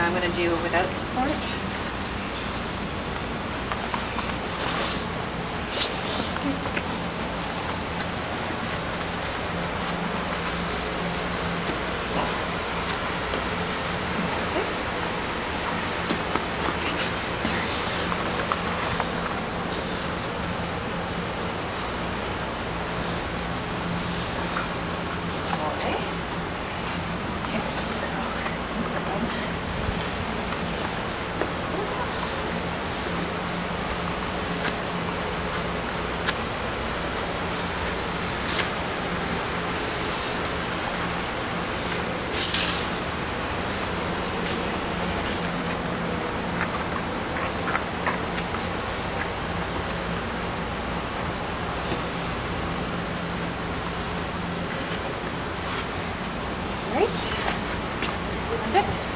I'm gonna do without support. Right. Unzip.